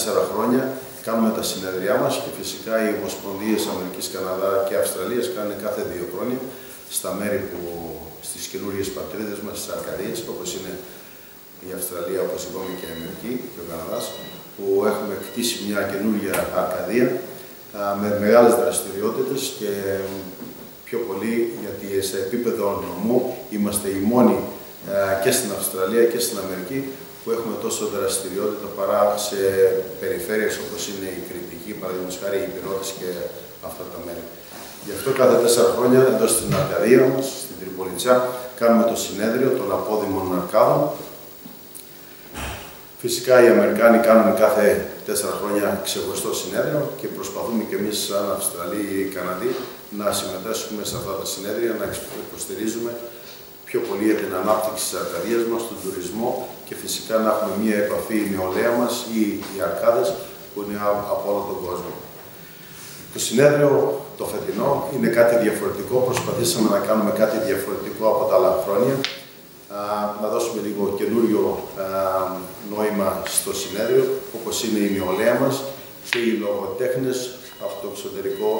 τέσσερα χρόνια κάνουμε τα συνέδριά μας και φυσικά οι Ομοσπονδίες Αμερικής, Καναδά και Αυστραλίας κάνουν κάθε δύο χρόνια στα μέρη που στις καινούριες πατρίδες μας, στις Αρκαδίες, όπως είναι η Αυστραλία, όπως είπαμε και η Αμερική και ο Καναδάς, που έχουμε κτίσει μια καινούργια Αρκαδία με μεγάλες δραστηριότητες και πιο πολύ γιατί σε επίπεδο νομού είμαστε οι μόνοι και στην Αυστραλία και στην Αμερική που έχουμε τόσο δραστηριότητα παρά σε περιφέρειες όπως είναι η Κρητική, παραδείγματος χάρη η Πυρώτης και αυτά τα μέρη. Γι' αυτό κάθε τέσσερα χρόνια εδώ στην Αρκαδία μας, στην Τριπολιτσιά, κάνουμε το συνέδριο των απόδημων αρκάδων. Φυσικά οι Αμερικάνοι κάνουν κάθε τέσσερα χρόνια ξεχωριστό συνέδριο και προσπαθούμε και εμείς σαν Αυστραλοί ή Καναδοί να συμμετάσχουμε σε αυτά τα συνέδρια, να υποστηρίζουμε πιο πολύ για την ανάπτυξη της Αρκαδίας μας, τον τουρισμό και φυσικά να έχουμε μία επαφή η νεολαία μας ή οι Αρκάδες που είναι από όλο τον κόσμο. Το συνέδριο το φετινό είναι κάτι διαφορετικό. Προσπαθήσαμε να κάνουμε κάτι διαφορετικό από τα άλλα χρόνια. Να δώσουμε λίγο καινούριο νόημα στο συνέδριο, όπως είναι η νεολαία μας και οι λογοτέχνες από το εξωτερικό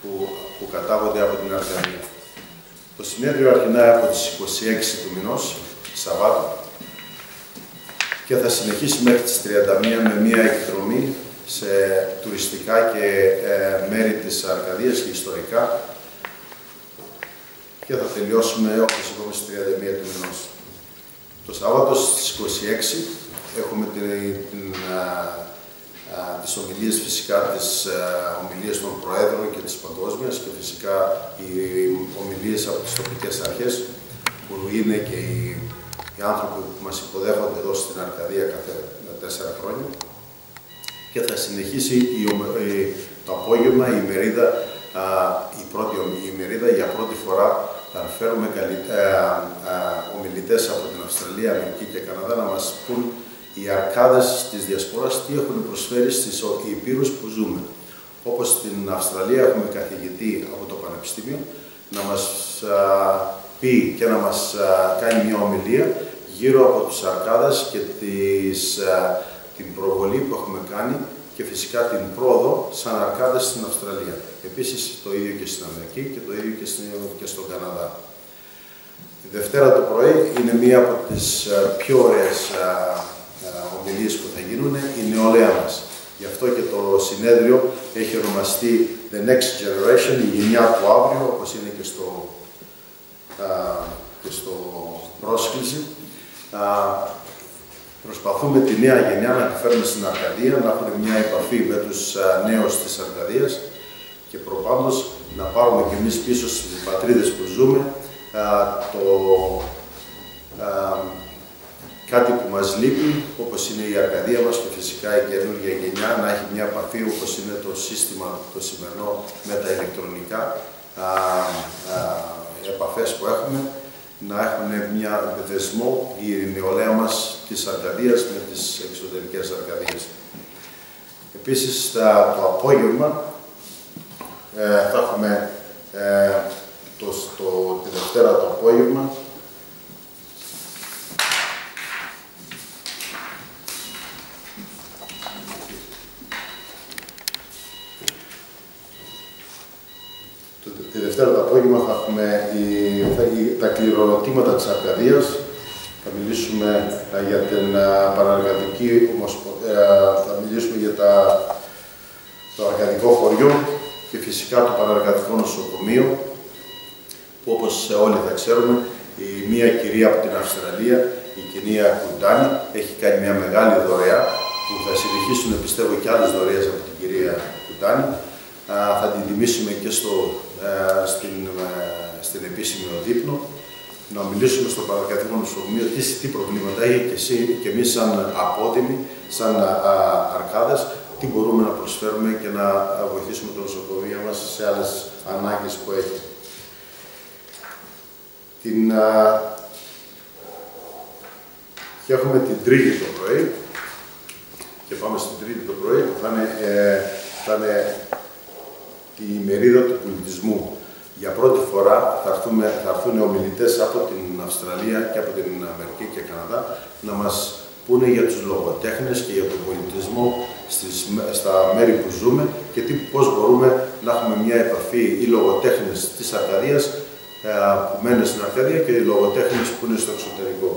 που, που κατάγονται από την Αρκαδία. Το συνέδριο αρχινάει από τις 26 του μηνός, Σαββάτου, και θα συνεχίσει μέχρι τις 31 με μία εκδρομή σε τουριστικά και ε, μέρη της Αρκαδίας και ιστορικά και θα τελειώσουμε, όπως είπαμε, στις 31 του μηνός. Το Σάββατο στις 26 έχουμε την, την τις ομιλίες φυσικά, τις ομιλίες των Προέδρων και της Παγκόσμιας και φυσικά οι ομιλίες από τις τοπικές αρχές που είναι και οι, οι άνθρωποι που μας υποδέχονται εδώ στην Αρκαδία κάθε τέσσερα χρόνια. Και θα συνεχίσει η, το απόγευμα η ημερίδα, η πρώτη ημερίδα για πρώτη φορά θα φέρουμε καλυ, ομιλητές από την Αυστραλία, Αμερική και Καναδά να μας πούν οι αρκάδες της Διασποράς τι έχουν προσφέρει στις υπήρους που ζούμε. Όπως στην Αυστραλία έχουμε καθηγητή από το Πανεπιστήμιο να μας πει και να μας κάνει μια ομιλία γύρω από τους αρκάδες και τις, την προβολή που έχουμε κάνει και φυσικά την πρόοδο σαν αρκάδες στην Αυστραλία. Επίσης το ίδιο και στην Αμερική και το ίδιο και, στην, και στον Καναδά. Τη Δευτέρα το πρωί είναι μία από τις πιο ωραίες ομιλίες που θα γίνουν η νεολαία μας. Γι' αυτό και το συνέδριο έχει ονομαστεί The Next Generation, η γενιά του αύριο, όπως είναι και στο, α, και στο πρόσκληση. Α, προσπαθούμε τη νέα γενιά να τη φέρουμε στην Αρκαδία, να έχουν μια επαφή με τους α, νέους της Αρκαδίας και προπάντως να πάρουμε και εμείς πίσω στις πατρίδες που ζούμε το κάτι που μας λείπει, όπως είναι η Αρκαδία μας και φυσικά η καινούργια γενιά, να έχει μια επαφή όπως είναι το σύστημα το σημερινό με τα ηλεκτρονικά α, α, επαφές που έχουμε, να έχουν μια δεσμό η νεολαία μας της Αρκαδίας με τις εξωτερικές Αρκαδίες. Επίσης, το απόγευμα ε, θα έχουμε ε, το, το, τη Δευτέρα το απόγευμα Τη Δευτέρα το απόγευμα θα έχουμε η, θα, η, τα κληρονοτήματα της Αρκαδίας. Θα μιλήσουμε α, για την α, παραργατική θα μιλήσουμε για τα, το αργατικό χωριό και φυσικά το παραργατικό νοσοκομείο που όπως όλοι θα ξέρουμε η μία κυρία από την Αυστραλία, η κυρία Κουντάνη, έχει κάνει μια μεγάλη δωρεά που θα συνεχίσουν πιστεύω και άλλες δωρεές από την κυρία Κουντάνη. Θα την τιμήσουμε και στο ε, στην, ε, στην επίσημη οδείπνο, να μιλήσουμε στο παρακατοικό νοσοκομείο τι, τι προβλήματα έχει και, εσύ, και εμείς σαν απότιμοι, σαν α, αρκάδες, τι μπορούμε να προσφέρουμε και να βοηθήσουμε το νοσοκομείο μας σε άλλες ανάγκες που έχει. Την, α, και έχουμε την Τρίτη το πρωί και πάμε στην Τρίτη το πρωί που θα είναι, ε, θα είναι τη μερίδα του πολιτισμού. Για πρώτη φορά θα, έρθουμε, θα έρθουν ομιλητές από την Αυστραλία και από την Αμερική και Καναδά να μας πούνε για τους λογοτέχνες και για τον πολιτισμό στις, στα μέρη που ζούμε και τι, πώς μπορούμε να έχουμε μια επαφή οι λογοτέχνες της Αρκαδίας ε, που μένουν στην Αρκαδία και οι λογοτέχνες που είναι στο εξωτερικό.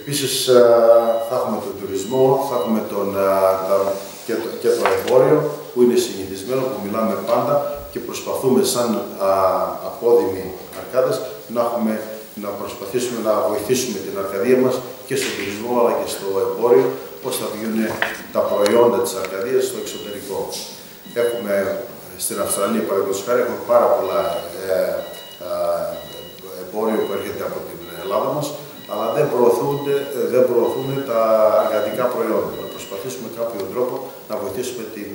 Επίσης ε, θα έχουμε τον τουρισμό, θα έχουμε τον, και, το, και το εμπόριο που είναι συνηθισμένο, που μιλάμε πάντα και προσπαθούμε σαν α, απόδημοι αρκάδες να, έχουμε, να προσπαθήσουμε να βοηθήσουμε την Αρκαδία μας και στον τουρισμό αλλά και στο εμπόριο, πώς θα βγουν τα προϊόντα της Αρκαδίας στο εξωτερικό. Έχουμε στην Αυστραλία, παραδείγματος χάρη, έχουμε πάρα πολλά ε, εμπόριο που έρχεται από την Ελλάδα μας, αλλά δεν, δεν προωθούν τα εργατικά προϊόντα. Να προσπαθήσουμε κάποιο τρόπο να βοηθήσουμε την,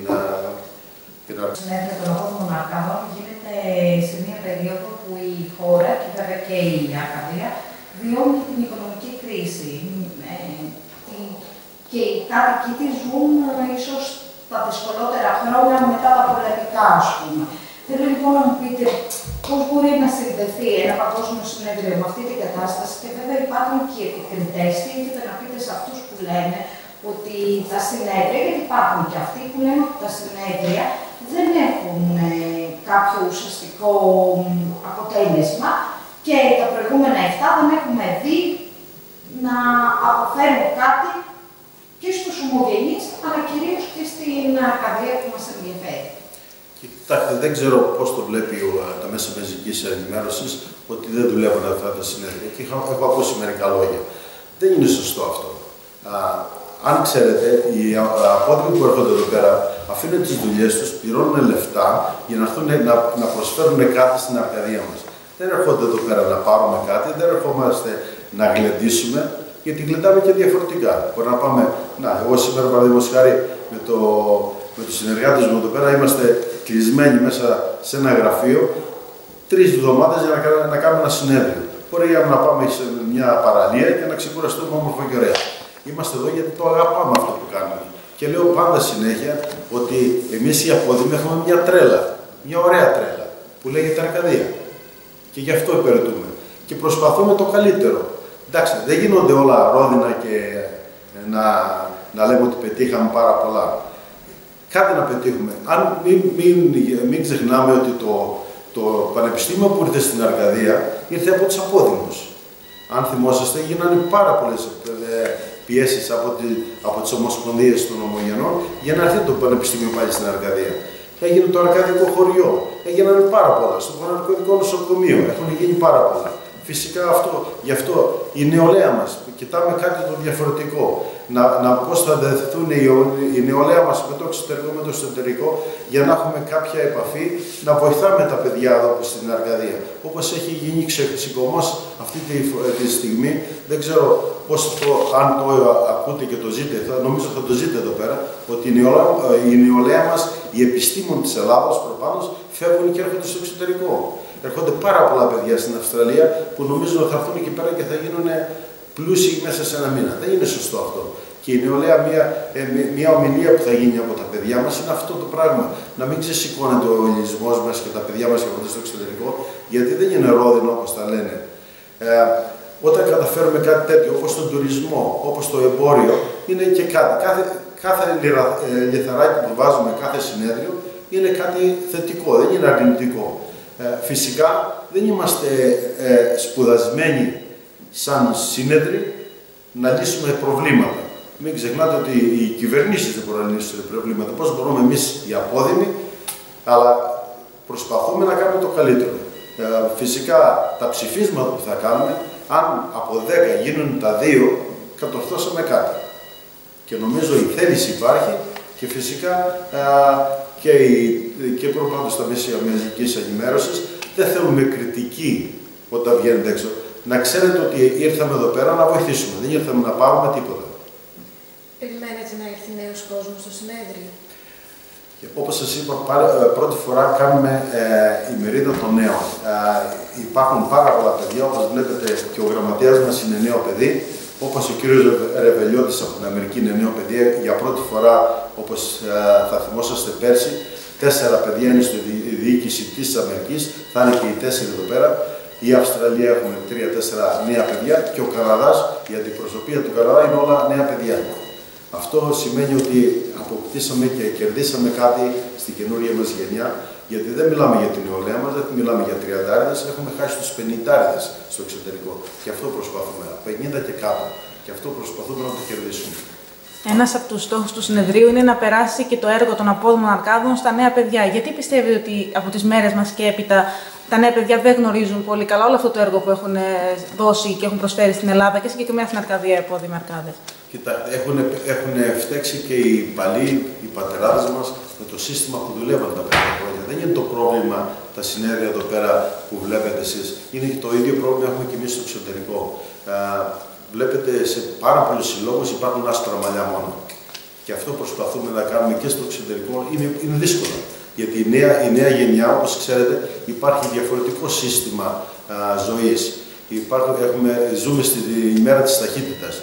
την Συνέδριο των Οχών Μοναρκάδων γίνεται σε μια περίοδο που η χώρα και βέβαια και η Ακαδία βιώνει την οικονομική κρίση. Ε, και οι κάτοικοι τη ζουν ε, ίσως τα δυσκολότερα χρόνια μετά τα πολεμικά, ας πούμε. Θέλω λοιπόν να μου πείτε πώς μπορεί να συνδεθεί ένα παγκόσμιο συνέδριο με αυτή την κατάσταση και βέβαια υπάρχουν και επικριτές. Τι έχετε να πείτε σε αυτούς που λένε ότι τα συνέδρια, γιατί υπάρχουν και αυτοί που λένε ότι τα συνέδρια δεν έχουν ε, κάποιο ουσιαστικό αποτέλεσμα και τα προηγούμενα 7 δεν έχουμε δει να αποφέρουν κάτι και στους ομογενείς, αλλά κυρίως και στην καρδία που μας ενδιαφέρει. Κοιτάξτε, δεν ξέρω πώς το βλέπει ο, τα μέσα μαζικής ενημέρωσης ότι δεν δουλεύουν αυτά τα συνέδρια. Και έχω, έχω ακούσει μερικά λόγια. Δεν είναι σωστό αυτό. Α, αν ξέρετε, οι απόδειγμα που έρχονται εδώ πέρα αφήνουν τις δουλειές τους, πληρώνουν λεφτά για να, έρθουν, να, να προσφέρουν κάτι στην Αρκαδία μας. Δεν έρχονται εδώ πέρα να πάρουμε κάτι, δεν ερχόμαστε να γλεντήσουμε, γιατί γλεντάμε και διαφορετικά. Μπορεί να πάμε, να, εγώ σήμερα παραδείγματος χάρη με, το, με τους συνεργάτες μου εδώ πέρα είμαστε κλεισμένοι μέσα σε ένα γραφείο τρεις εβδομάδες για να, να κάνουμε ένα συνέδριο. Μπορεί να πάμε σε μια παραλία και να ξεκουραστούμε όμορφα και ωραία. Είμαστε εδώ γιατί το αγαπάμε αυτό που κάνουμε. Και λέω πάντα συνέχεια ότι εμείς οι απόδημοι έχουμε μια τρέλα. Μια ωραία τρέλα που λέγεται Αρκαδία. Και γι' αυτό υπηρετούμε. Και προσπαθούμε το καλύτερο. Εντάξει, δεν γίνονται όλα ρόδινα και να, να λέμε ότι πετύχαμε πάρα πολλά κάτι να πετύχουμε. Αν μην, μην, μην ξεχνάμε ότι το, το πανεπιστήμιο που ήρθε στην Αρκαδία ήρθε από τους απόδημους. Αν θυμόσαστε, γίνανε πάρα πολλές ε, πιέσεις από, τη, από τις ομοσπονδίες των ομογενών για να έρθει το πανεπιστήμιο πάλι στην Αρκαδία. Έγινε το Αρκαδικό χωριό, έγιναν πάρα πολλά. Στο Παναρκαδικό νοσοκομείο έχουν γίνει πάρα πολλά. Φυσικά αυτό, γι' αυτό η νεολαία μας, κοιτάμε κάτι το διαφορετικό. Να, να πώ θα δεθούν η, η νεολαία μας με το εξωτερικό, με το εσωτερικό, για να έχουμε κάποια επαφή, να βοηθάμε τα παιδιά εδώ στην Αργαδία. Όπως έχει γίνει ξεκομός αυτή τη, τη, στιγμή, δεν ξέρω πώς το, αν το ακούτε και το ζείτε, θα, νομίζω θα το ζείτε εδώ πέρα, ότι η νεολαία, η νεολαία μας, οι επιστήμονες της Ελλάδα προπάνω φεύγουν και έρχονται στο εξωτερικό. Έρχονται πάρα πολλά παιδιά στην Αυστραλία που νομίζω ότι θα έρθουν εκεί πέρα και θα γίνουν πλούσιοι μέσα σε ένα μήνα. Δεν είναι σωστό αυτό. Και η νεολαία, μια, ε, μια ομιλία που θα γίνει από τα παιδιά μας είναι αυτό το πράγμα. Να μην ξεσηκώνεται ο ελληνισμός μας και τα παιδιά μας έρχονται στο εξωτερικό, γιατί δεν είναι ρόδινο όπως τα λένε. Ε, όταν καταφέρουμε κάτι τέτοιο, όπως τον τουρισμό, όπως το εμπόριο, είναι και κάτι. Κάθε, κάθε ε, λιθαράκι που βάζουμε, κάθε συνέδριο, είναι κάτι θετικό, δεν είναι αρνητικό. Ε, φυσικά δεν είμαστε ε, σπουδασμένοι σαν σύνεδροι να λύσουμε προβλήματα. Μην ξεχνάτε ότι οι κυβερνήσεις δεν μπορούν να λύσουν προβλήματα. Πώς μπορούμε εμείς οι απόδημοι, αλλά προσπαθούμε να κάνουμε το καλύτερο. Ε, φυσικά τα ψηφίσματα που θα κάνουμε, αν από 10 γίνουν τα δύο, κατορθώσαμε κάτι. Και νομίζω η θέληση υπάρχει και φυσικά και, η, και προπάντως στα μέσα μαζικής ενημέρωσης δεν θέλουμε κριτική όταν βγαίνετε έξω. Να ξέρετε ότι ήρθαμε εδώ πέρα να βοηθήσουμε, δεν ήρθαμε να πάρουμε τίποτα. Περιμένετε να έρθει νέος κόσμος στο συνέδριο. Όπως σας είπα, ε, πρώτη φορά κάνουμε ε, η μερίδα των νέων. Ε, υπάρχουν πάρα πολλά παιδιά, όπως βλέπετε και ο γραμματέας μας είναι νέο παιδί, Όπως ο κύριος Ρεβελιώτης από την Αμερική είναι νέο παιδί, για πρώτη φορά, όπως ε, θα θυμόσαστε πέρσι, τέσσερα παιδιά είναι στη διοίκηση της Αμερικής, θα είναι και οι τέσσερις εδώ πέρα. Η Αυστραλία έχουμε τρία-τέσσερα νέα παιδιά και ο Καναδάς, η αντιπροσωπεία του Καναδά είναι όλα νέα παιδιά. Αυτό σημαίνει ότι αποκτήσαμε και κερδίσαμε κάτι στην καινούργια μας γενιά, γιατί δεν μιλάμε για την νεολαία μας, δεν μιλάμε για τριαντάριδες, έχουμε χάσει τους πενηντάριδες στο εξωτερικό. Και αυτό προσπαθούμε, 50 και κάτω. Και αυτό προσπαθούμε να το κερδίσουμε. Ένας από τους στόχους του συνεδρίου είναι να περάσει και το έργο των απόδομων αρκάδων στα νέα παιδιά. Γιατί πιστεύετε ότι από τις μέρες μας και έπειτα τα νέα παιδιά δεν γνωρίζουν πολύ καλά όλο αυτό το έργο που έχουν δώσει και έχουν προσφέρει στην Ελλάδα και συγκεκριμένα στην Αρκαδία Επόδημοι Αρκάδες; Κοίτα, έχουν, έχουν φταίξει και οι παλιοί, οι πατεράδες μας με το σύστημα που δουλεύαν τα πέντε χρόνια. Δεν είναι το πρόβλημα τα συνέδρια εδώ πέρα που βλέπετε εσείς. Είναι το ίδιο πρόβλημα έχουμε και εμείς στο εξωτερικό. Βλέπετε σε πάρα πολλούς συλλόγους υπάρχουν άσπρα μαλλιά μόνο. Και αυτό προσπαθούμε να κάνουμε και στο εξωτερικό. Είναι, είναι δύσκολο. Γιατί η νέα, η νέα γενιά, όπως ξέρετε, υπάρχει διαφορετικό σύστημα ζωής. Ζούμε στην ημέρα της ταχύτητας.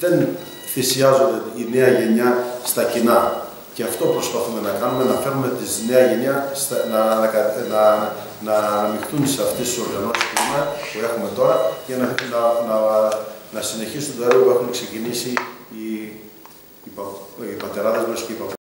Δεν θυσιάζονται η νέα γενιά στα κοινά. Και αυτό προσπαθούμε να κάνουμε, να φέρουμε τη νέα γενιά να, να, να, να αναμειχθούν σε αυτές τις οργανώσεις που, έχουμε τώρα για να, να, να, να συνεχίσουν το έργο που έχουν ξεκινήσει οι, οι, οι πατεράδες μας και οι